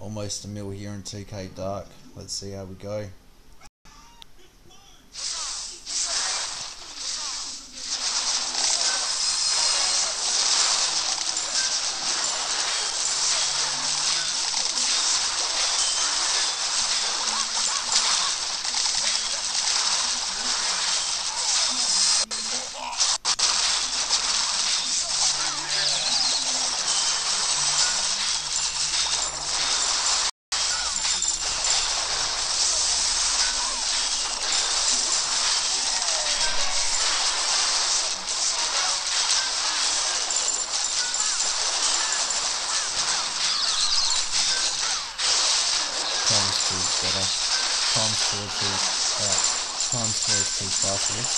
Almost a mil here in 2K Dark. Let's see how we go. Is better. Times four is too, uh, times four is too fast for this.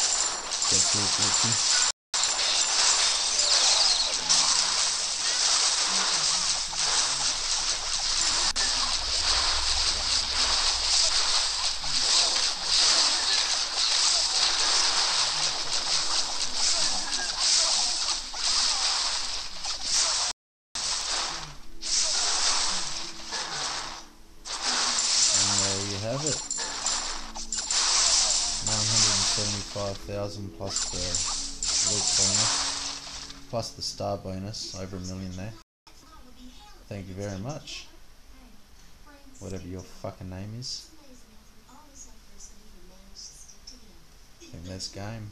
Have it. 975,000 plus the loot bonus, plus the star bonus, over a million there. Thank you very much. Whatever your fucking name is. I think that's game.